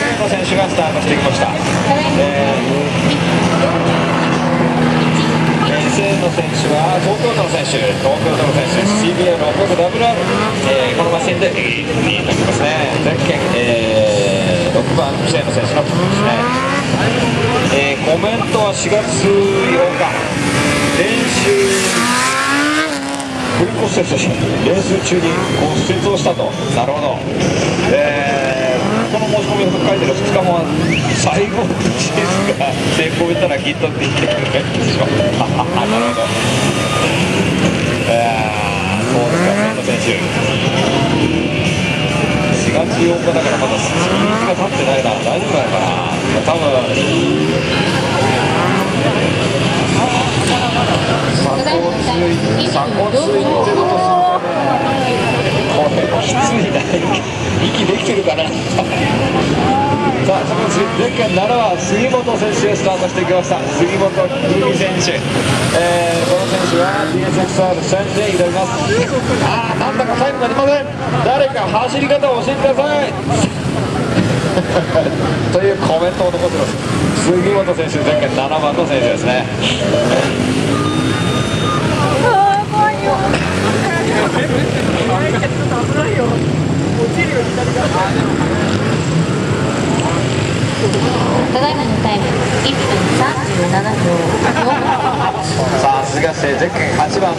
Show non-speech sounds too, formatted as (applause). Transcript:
清野選手がスタートしてきました、えー、清野選手は東京都の選手東京都の選手 CBA6WR、えー、このマシンでいいと思いますねゼッケン、えー、6番清野選手のですね、えー、コメントは4月8日。練習骨骨折しレース中に骨折をしたと。なるほど、えー、この申し込みを書いてる2日後は最後のチーズが成功したらきっとって言ってくれるでしょ。なるほど。えー、そうですか千野選手。4月8日だからまだスピードが立ってないな。大丈夫なのかな。多分鎖骨ついてるとするとこれきついな (laughs) 息できてるかな？(laughs) さあそのゼッケン7は杉本選手スタートしていきました。杉本文美選手、えー、この選手は DSXR 戦で挑みます。ああなんだかタイムが出ません。誰か走り方を教えてください。(laughs) というコメントを残ってます。杉本選手ゼッケン7番の選手ですね。ただいまのタイム1分37秒。4さすがゼッケン8番。